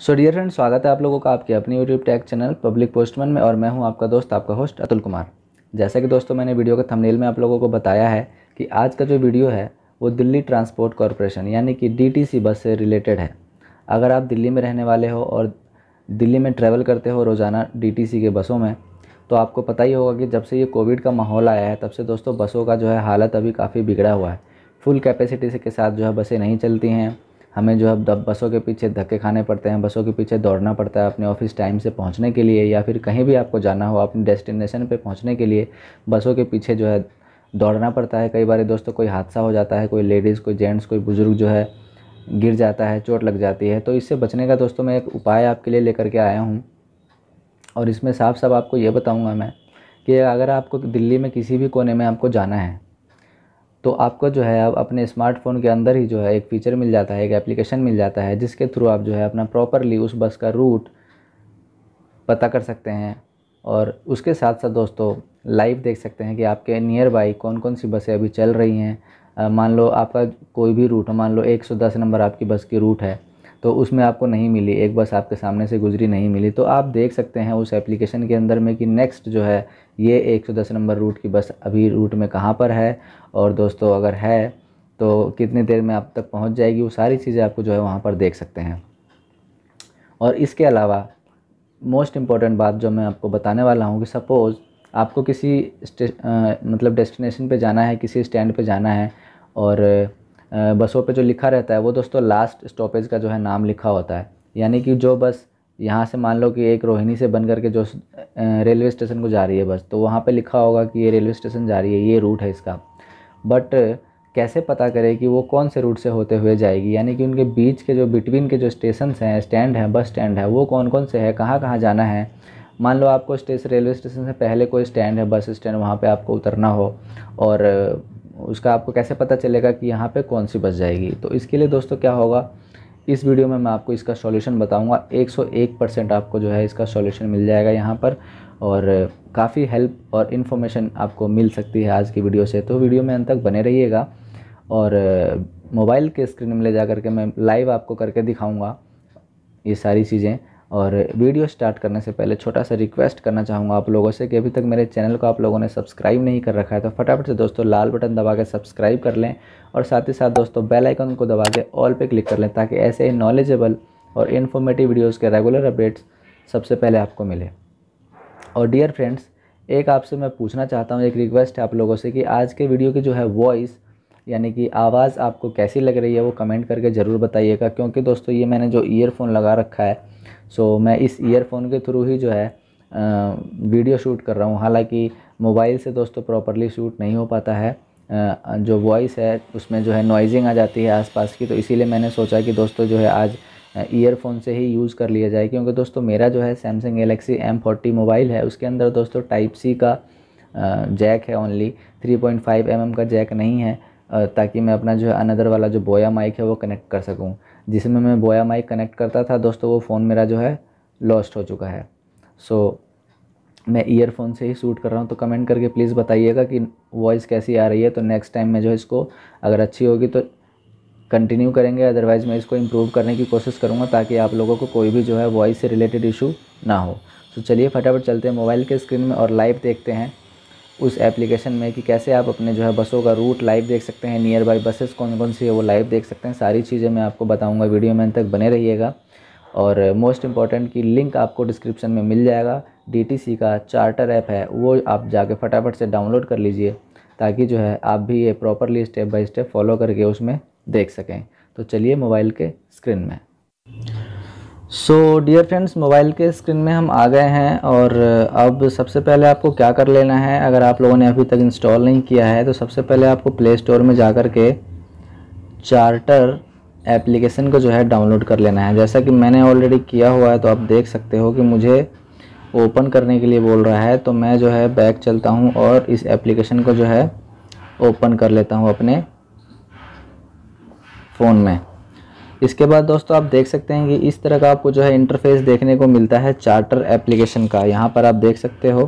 So dear friend स्वागत है आप लोगों का आपके अपने YouTube tag channel public postman में और मैं हूँ आपका दोस्त, आपका होस्ट अतुल कुमार। जैसा कि दोस्तों मैंने वीडियो के थंबनेल में आप लोगों को बताया है कि आज का जो वीडियो है, वो दिल्ली ट्रांसपोर्ट कॉरपोरेशन यानी कि डीटीसी बस से रिलेटेड है। अगर आप दिल्ली में रहने वाले हो और दिल्ली में ट्रैवल करते हो रोज़ाना DTC के बसों में तो आपको पता ही होगा कि जब से ये कोविड का माहौल आया है, तब से दोस्तों बसों का जो है हालत अभी काफ़ी बिगड़ा हुआ है। फुल कैपेसिटी के साथ जो है बसें नहीं चलती हैं। हमें जो है बसों के पीछे धक्के खाने पड़ते हैं, बसों के पीछे दौड़ना पड़ता है अपने ऑफ़िस टाइम से पहुँचने के लिए या फिर कहीं भी आपको जाना हो, अपनी डेस्टिनेशन पे पहुँचने के लिए, बसों के पीछे जो है दौड़ना पड़ता है। कई बार दोस्तों कोई हादसा हो जाता है, कोई लेडीज़ कोई जेंट्स कोई बुज़ुर्ग जो है गिर जाता है, चोट लग जाती है। तो इससे बचने का दोस्तों मैं एक उपाय आपके लिए लेकर के आया हूँ। और इसमें साफ़ साफ़ आपको ये बताऊँगा मैं कि अगर आपको दिल्ली में किसी भी कोने में आपको जाना है तो आपको जो है अब अपने स्मार्टफ़ोन के अंदर ही जो है, एक फ़ीचर मिल जाता है, एक एप्लीकेशन मिल जाता है, जिसके थ्रू आप जो है, अपना प्रॉपरली उस बस का रूट पता कर सकते हैं। और उसके साथ साथ दोस्तों लाइव देख सकते हैं कि आपके नियर बाई कौन कौन सी बसें अभी चल रही हैं। मान लो आपका कोई भी रूट मान लो 110 नंबर आपकी बस की रूट है। तो उसमें आपको नहीं मिली एक बस आपके सामने से गुजरी नहीं मिली। तो आप देख सकते हैं उस एप्लीकेशन के अंदर में कि नेक्स्ट जो है ये 110 नंबर रूट की बस अभी रूट में कहाँ पर है। और दोस्तों अगर है तो कितनी देर में आप तक पहुँच जाएगी वो सारी चीज़ें आपको जो है वहाँ पर देख सकते हैं। और इसके अलावा मोस्ट इंपॉर्टेंट बात जो मैं आपको बताने वाला हूँ कि सपोज़ आपको किसी आ, मतलब डेस्टिनेशन पे जाना है किसी स्टैंड पे जाना है और बसों पे जो लिखा रहता है, वो दोस्तों लास्ट स्टॉपेज का जो है नाम लिखा होता है। यानी कि जो बस यहाँ से मान लो कि एक रोहिणी से बन करके जो रेलवे स्टेशन को जा रही है बस तो वहाँ पे लिखा होगा कि ये रेलवे स्टेशन जा रही है, ये रूट है इसका। बट कैसे पता करें कि वो कौन से रूट से होते हुए जाएगी? यानी कि उनके बीच के जो बिटवीन के जो स्टेशन हैं स्टैंड हैं बस स्टैंड है, वो कौन कौन से है कहाँ कहाँ जाना है? मान लो आपको स्टेशन रेलवे स्टेशन से पहले कोई स्टैंड है बस स्टैंड वहाँ पे आपको उतरना हो, और उसका आपको कैसे पता चलेगा कि यहाँ पे कौन सी बस जाएगी? तो इसके लिए दोस्तों क्या होगा? इस वीडियो में मैं आपको इसका सॉल्यूशन बताऊँगा। 101 परसेंट आपको जो है इसका सॉल्यूशन मिल जाएगा यहाँ पर और काफ़ी हेल्प और इन्फॉर्मेशन आपको मिल सकती है आज की वीडियो से। तो वीडियो में अंत तक बने रहिएगा और मोबाइल के स्क्रीन में ले जा करके मैं लाइव आपको करके दिखाऊँगा ये सारी चीज़ें। और वीडियो स्टार्ट करने से पहले छोटा सा रिक्वेस्ट करना चाहूँगा आप लोगों से कि अभी तक मेरे चैनल को आप लोगों ने सब्सक्राइब नहीं कर रखा है तो फटाफट से दोस्तों लाल बटन दबा के सब्सक्राइब कर लें और साथ ही साथ दोस्तों बेल आइकन को दबा के ऑल पे क्लिक कर लें ताकि ऐसे ही नॉलेजेबल और इन्फॉर्मेटिव वीडियोज़ के रेगुलर अपडेट्स सबसे पहले आपको मिले। और डियर फ्रेंड्स एक आपसे मैं पूछना चाहता हूँ, एक रिक्वेस्ट है आप लोगों से कि आज के वीडियो की जो है वॉइस यानी कि आवाज़ आपको कैसी लग रही है वो कमेंट करके ज़रूर बताइएगा, क्योंकि दोस्तों ये मैंने जो ईयरफोन लगा रखा है सो मैं इस ईयरफोन के थ्रू ही जो है वीडियो शूट कर रहा हूँ। हालाँकि मोबाइल से दोस्तों प्रॉपरली शूट नहीं हो पाता है। जो वॉइस है, उसमें जो है नॉइजिंग आ जाती है आसपास की तो इसीलिए मैंने सोचा कि दोस्तों जो है आज ईयरफोन से ही यूज़ कर लिया जाए, क्योंकि दोस्तों मेरा जो है सैमसंग गलेक्सी एम मोबाइल है, उसके अंदर दोस्तों टाइप सी का जैक है ओनली 3.5 पॉइंट mm का जैक नहीं है। ताकि मैं अपना जो है अनदर वाला जो बोया माइक है वो कनेक्ट कर सकूँ। जिसमें मैं बोया माइक कनेक्ट करता था दोस्तों वो फ़ोन मेरा जो है लॉस्ट हो चुका है। सो so, मैं ईयरफोन से ही शूट कर रहा हूँ तो कमेंट करके प्लीज़ बताइएगा कि वॉइस कैसी आ रही है। तो नेक्स्ट टाइम मैं जो है इसको अगर अच्छी होगी तो कंटिन्यू करेंगे अदरवाइज़ मैं इसको इम्प्रूव करने की कोशिश करूँगा ताकि आप लोगों को कोई भी जो है वॉइस से रिलेटेड इशू ना हो। तो चलिए फटाफट चलते हैं मोबाइल के स्क्रीन में और लाइव देखते हैं। उस एप्लीकेशन में कि कैसे आप अपने जो है बसों का रूट लाइव देख सकते हैं नियर बाई बसेस कौन कौन सी है, वो लाइव देख सकते हैं। सारी चीज़ें मैं आपको बताऊँगा वीडियो में तक बने रहिएगा। और मोस्ट इंपॉर्टेंट की लिंक आपको डिस्क्रिप्शन में मिल जाएगा। डीटीसी का चार्टर ऐप है, वो आप जाके फटाफट से डाउनलोड कर लीजिए, ताकि जो है आप भी ये properly step by step follow करके उसमें देख सकें। तो चलिए मोबाइल के स्क्रीन में। सो डियर फ्रेंड्स मोबाइल के स्क्रीन में हम आ गए हैं और अब सबसे पहले आपको क्या कर लेना है? अगर आप लोगों ने अभी तक इंस्टॉल नहीं किया है तो सबसे पहले आपको प्ले स्टोर में जा कर के चार्टर एप्लीकेशन को जो है डाउनलोड कर लेना है। जैसा कि मैंने ऑलरेडी किया हुआ है तो आप देख सकते हो कि मुझे ओपन करने के लिए बोल रहा है। तो मैं जो है बैक चलता हूँ और इस एप्लीकेशन को जो है ओपन कर लेता हूँ अपने फ़ोन में। इसके बाद दोस्तों आप देख सकते हैं कि इस तरह का आपको जो है इंटरफेस देखने को मिलता है चार्टर एप्लीकेशन का। यहाँ पर आप देख सकते हो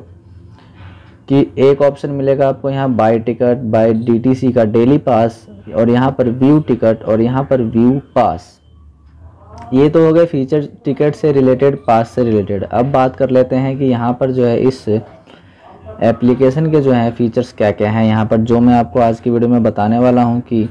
कि एक ऑप्शन मिलेगा आपको यहाँ बाय टिकट बाय डीटीसी का डेली पास और यहाँ पर व्यू टिकट और यहाँ पर व्यू पास ये तो हो गए फीचर टिकट से रिलेटेड पास से रिलेटेड अब बात कर लेते हैं कि यहाँ पर जो है इस एप्लीकेशन के जो हैं फ़ीचर्स क्या क्या हैं। यहाँ पर जो मैं आपको आज की वीडियो में बताने वाला हूँ कि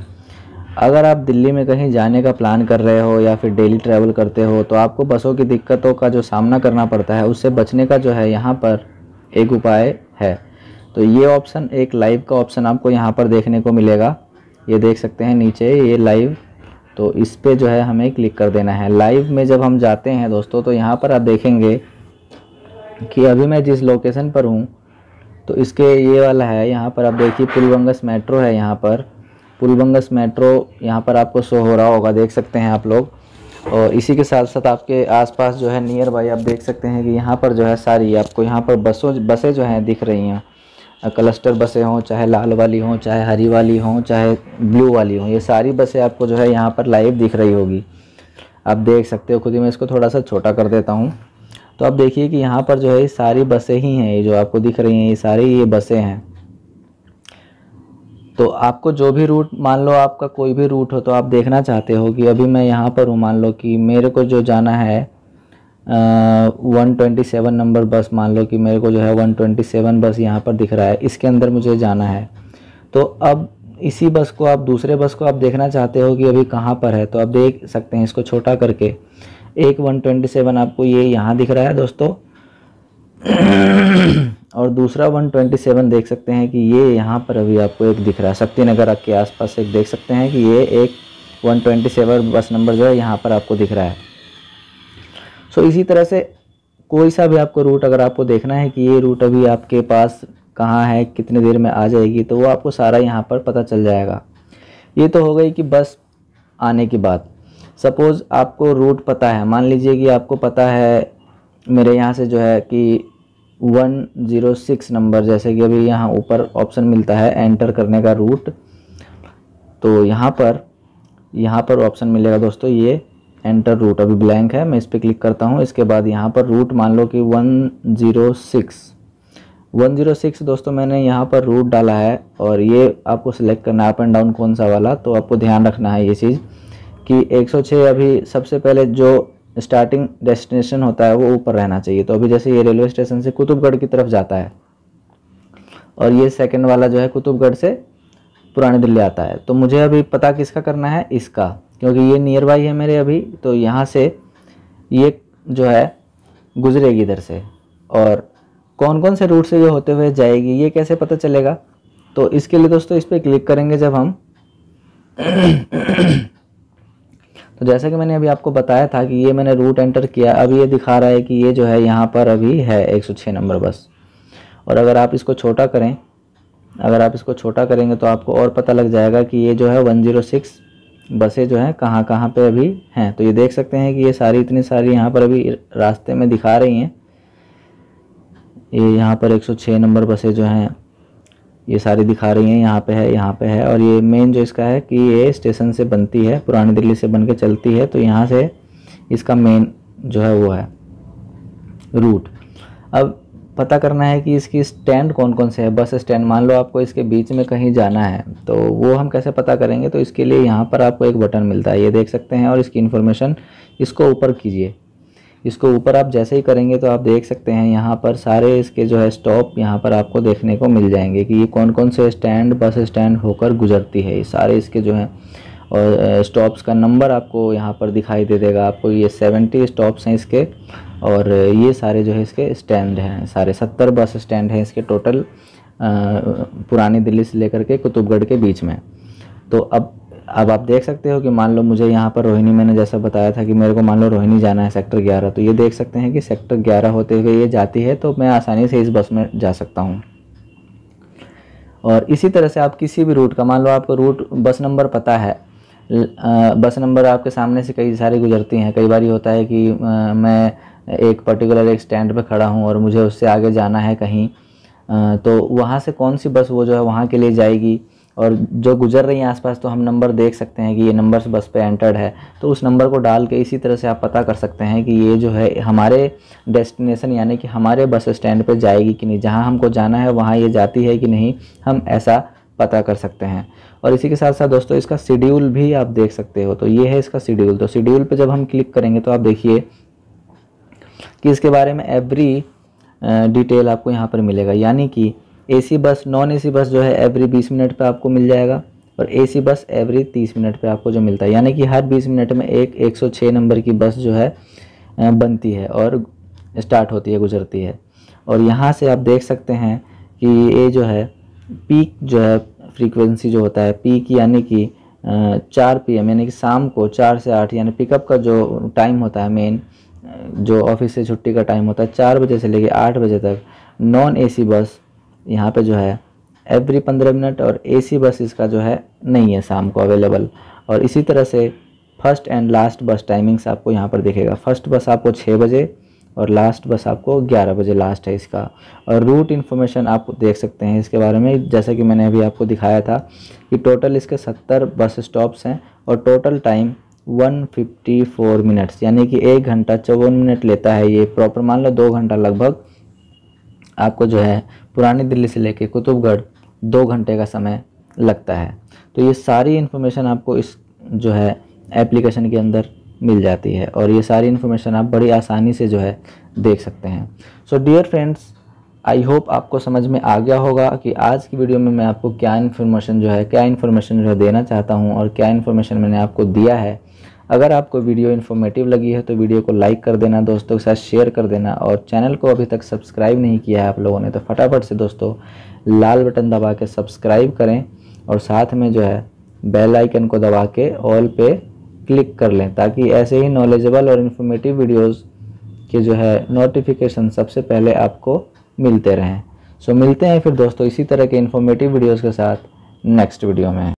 अगर आप दिल्ली में कहीं जाने का प्लान कर रहे हो या फिर डेली ट्रैवल करते हो तो आपको बसों की दिक्कतों का जो सामना करना पड़ता है, उससे बचने का जो है यहाँ पर एक उपाय है। तो ये ऑप्शन एक लाइव का ऑप्शन आपको यहाँ पर देखने को मिलेगा। ये देख सकते हैं नीचे ये लाइव तो इस पर जो है हमें क्लिक कर देना है। लाइव में जब हम जाते हैं दोस्तों तो यहाँ पर आप देखेंगे कि अभी मैं जिस लोकेशन पर हूँ तो इसके ये वाला है, यहाँ पर आप देखिए पुलबंगस मेट्रो है यहाँ पर। पुलबंगस मेट्रो यहाँ पर आपको शो हो रहा होगा, देख सकते हैं आप लोग। और इसी के साथ साथ आपके आसपास जो है नियर बाई आप देख सकते हैं कि यहाँ पर जो है सारी आपको यहाँ पर बसों, बसें जो हैं दिख रही हैं। क्लस्टर बसें हों, चाहे लाल वाली हों, चाहे हरी वाली हों, चाहे ब्लू वाली हों, ये सारी बसें आपको जो है यहाँ पर लाइव दिख रही होगी। आप देख सकते हो, खुद ही मैं इसको थोड़ा सा छोटा कर देता हूँ। तो आप देखिए कि यहाँ पर जो है सारी बसें ही हैं, ये जो आपको दिख रही हैं, ये सारी ये बसें हैं। तो आपको जो भी रूट मान लो आपका कोई भी रूट हो तो आप देखना चाहते हो कि अभी मैं यहाँ पर हूँ, मान लो कि मेरे को जो जाना है वन ट्वेंटी सेवन नंबर बस मान लो कि मेरे को जो है वन ट्वेंटी सेवन बस यहाँ पर दिख रहा है, इसके अंदर मुझे जाना है। तो अब इसी बस को आप, दूसरे बस को आप देखना चाहते हो कि अभी कहाँ पर है तो आप देख सकते हैं इसको छोटा करके। एक 127 आपको ये यहाँ दिख रहा है, दोस्तों। और दूसरा 127 देख सकते हैं कि ये यहाँ पर अभी आपको एक दिख रहा है। शक्ति नगर के आसपास एक देख सकते हैं कि ये एक 127 बस नंबर जो है यहाँ पर आपको दिख रहा है। सो इसी तरह से कोई सा भी आपको रूट अगर आपको देखना है कि ये रूट अभी आपके पास कहाँ है, कितनी देर में आ जाएगी तो वो आपको सारा यहाँ पर पता चल जाएगा। ये तो हो गई कि बस आने की बात सपोज़ आपको रूट पता है, मान लीजिए कि आपको पता है मेरे यहाँ से जो है कि वन ज़ीरो सिक्स नंबर, जैसे कि अभी यहाँ ऊपर ऑप्शन मिलता है एंटर करने का रूट तो यहाँ पर यहाँ पर ऑप्शन मिलेगा दोस्तों, ये एंटर रूट अभी ब्लैंक है, मैं इस पर क्लिक करता हूँ। इसके बाद यहाँ पर रूट मान लो कि one zero six. One zero six दोस्तों, मैंने यहाँ पर रूट डाला है और ये आपको सिलेक्ट करना है। अप एंड डाउन कौन सा वाला? तो आपको ध्यान रखना है ये चीज़ कि 106 अभी सबसे पहले जो स्टार्टिंग डेस्टिनेशन होता है, वो ऊपर रहना चाहिए। तो अभी जैसे ये रेलवे स्टेशन से कुतुबगढ़ की तरफ़ जाता है और ये सेकंड वाला जो है कुतुबगढ़ से पुरानी दिल्ली आता है। तो मुझे अभी पता किसका करना है? इसका। क्योंकि ये नियर बाई है मेरे अभी तो यहाँ से ये जो है गुजरेगी इधर से। और कौन कौन से रूट से ये होते हुए जाएगी, ये कैसे पता चलेगा? तो इसके लिए दोस्तों इस पर क्लिक करेंगे जब हम। तो जैसा कि मैंने अभी आपको बताया था कि ये मैंने रूट एंटर किया अभी ये दिखा रहा है कि ये जो है यहाँ पर अभी है 106 नंबर बस। और अगर आप इसको छोटा करें, अगर आप इसको छोटा करेंगे तो आपको और पता लग जाएगा कि ये जो है 106 बसें जो हैं कहाँ कहाँ पे अभी हैं। तो ये देख सकते हैं कि ये सारी इतनी सारी यहाँ पर अभी रास्ते में दिखा रही हैं। ये यहाँ पर 106 नंबर बसें जो हैं ये सारी दिखा रही हैं, यहाँ पे है, यहाँ पे है। और ये मेन जो इसका है कि ये स्टेशन से बनती है, पुरानी दिल्ली से बन के चलती है तो यहाँ से इसका मेन जो है वो है रूट अब पता करना है कि इसकी स्टैंड कौन कौन से है? बस स्टैंड मान लो आपको इसके बीच में कहीं जाना है तो वो हम कैसे पता करेंगे? तो इसके लिए यहाँ पर आपको एक बटन मिलता है, ये देख सकते हैं, और इसकी इन्फॉर्मेशन इसको ऊपर कीजिए। इसको ऊपर आप जैसे ही करेंगे तो आप देख सकते हैं यहाँ पर सारे इसके जो है स्टॉप यहाँ पर आपको देखने को मिल जाएँगे कि ये कौन कौन से स्टैंड बस स्टैंड होकर गुजरती है। ये सारे इसके जो हैं, और स्टॉप्स का नंबर आपको यहाँ पर दिखाई दे देगा। आपको ये सेवेंटी स्टॉप्स हैं इसके, और ये सारे जो है इसके स्टैंड हैं। सारे सत्तर बस स्टैंड हैं इसके टोटल पुरानी दिल्ली से लेकर के कुतुबगढ़ के बीच में। तो अब अब आप देख सकते हो कि मान लो मुझे यहाँ पर रोहिणी मैंने जैसा बताया था कि मेरे को मान लो रोहिणी जाना है सेक्टर 11 तो ये देख सकते हैं कि सेक्टर 11 होते हुए ये जाती है तो मैं आसानी से इस बस में जा सकता हूँ। और इसी तरह से आप किसी भी रूट का, मान लो आपको रूट बस नंबर पता है बस नंबर आपके सामने से कई सारी गुजरती हैं। कई बार होता है कि मैं एक पर्टिकुलर एक स्टैंड पे खड़ा हूँ और मुझे उससे आगे जाना है कहीं तो वहाँ से कौन सी बस वो जो है वहाँ के लिए जाएगी? और जो गुजर रही है आसपास तो हम नंबर देख सकते हैं कि ये नंबर बस पे एंटर्ड है। तो उस नंबर को डाल के इसी तरह से आप पता कर सकते हैं कि ये जो है, हमारे डेस्टिनेशन यानी कि हमारे बस स्टैंड पे जाएगी कि नहीं। जहाँ हमको जाना है, वहाँ ये जाती है कि नहीं, हम ऐसा पता कर सकते हैं। और इसी के साथ साथ दोस्तों, इसका शेड्यूल भी आप देख सकते हो। तो ये है इसका शेड्यूल तो शेड्यूल पर जब हम क्लिक करेंगे तो आप देखिए कि इसके बारे में एवरी डिटेल आपको यहाँ पर मिलेगा। यानी कि AC bus non AC bus जो है एवरी 20 मिनट पे आपको मिल जाएगा और एसी बस एवरी 30 मिनट पे आपको जो मिलता है। यानी कि हर 20 मिनट में एक 106 नंबर की बस जो है बनती है और स्टार्ट होती है, गुजरती है। और यहाँ से आप देख सकते हैं कि ये जो है पीक जो है फ्रीक्वेंसी जो होता है पीक यानी कि चार पी एम यानी कि शाम को चार से आठ, यानी पिकअप का जो टाइम होता है मेन जो ऑफ़िस से छुट्टी का टाइम होता है, चार बजे से लेकर आठ बजे तक नॉन एसी बस यहाँ पे जो है एवरी पंद्रह मिनट और एसी बस इसका जो है नहीं है शाम को अवेलेबल और इसी तरह से first and last bus timings आपको यहाँ पर दिखेगा। फ़र्स्ट बस आपको छः बजे और लास्ट बस आपको 11 बजे लास्ट है इसका। और रूट इन्फॉर्मेशन आप देख सकते हैं इसके बारे में। जैसा कि मैंने अभी आपको दिखाया था कि टोटल इसके 70 बस स्टॉप्स हैं और टोटल टाइम 154 मिनट्स यानी कि एक घंटा चौवन मिनट लेता है ये। प्रॉपर मान लो दो घंटा लगभग आपको जो है पुरानी दिल्ली से लेके कुतुबगढ़ दो घंटे का समय लगता है। तो ये सारी इन्फॉर्मेशन आपको इस जो है एप्लीकेशन के अंदर मिल जाती है और ये सारी इन्फॉर्मेशन आप बड़ी आसानी से जो है देख सकते हैं। So dear friends I hope आपको समझ में आ गया होगा कि आज की वीडियो में मैं आपको क्या इन्फॉर्मेशन जो है, क्या इन्फॉर्मेशन जो है देना चाहता हूँ और क्या इन्फॉर्मेशन मैंने आपको दिया है। अगर आपको वीडियो इन्फॉर्मेटिव लगी है तो वीडियो को लाइक कर देना, दोस्तों के साथ शेयर कर देना, और चैनल को अभी तक सब्सक्राइब नहीं किया है आप लोगों ने तो फटाफट से दोस्तों लाल बटन दबा के सब्सक्राइब करें, और साथ में जो है बेल आइकन को दबा के ऑल पे क्लिक कर लें, ताकि ऐसे ही नॉलेजेबल और इन्फॉर्मेटिव वीडियोज़ के जो है नोटिफिकेशन सबसे पहले आपको मिलते रहें। सो मिलते हैं फिर दोस्तों इसी तरह के इन्फॉर्मेटिव वीडियोज़ के साथ नेक्स्ट वीडियो में।